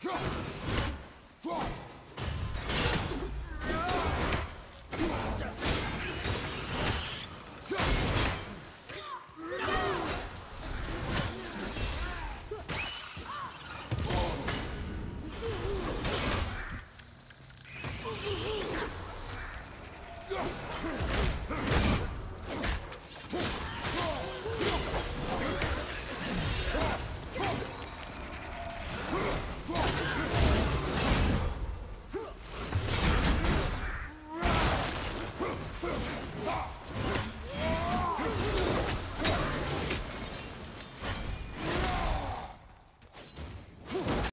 Go! Ha!